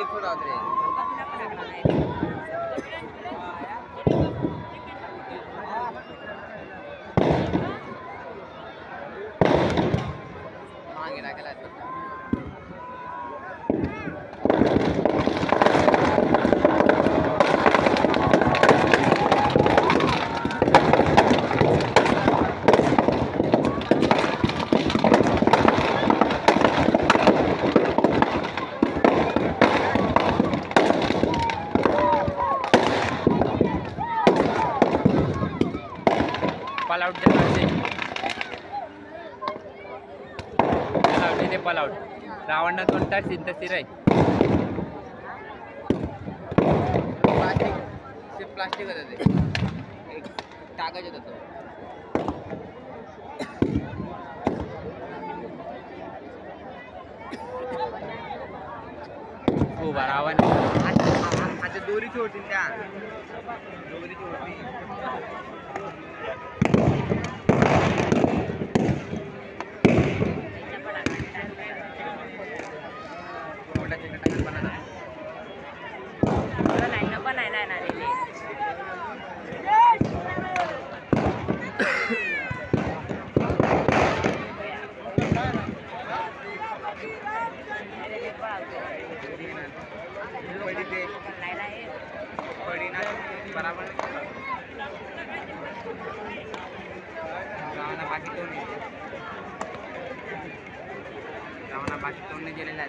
एक फूट आत पलाउट पलाउट ते. पलाउट रावण दोन तास सिंतसिर आहे प्लास्टिक ते प्लास्टिक होतं ते. एक कागज होता तो. उभा रावण. आता आता दोरीची होती त्या दोरीची होती बराबर गावांना बाकी तोंड गावाला बाकी तोंड गेलेला आहे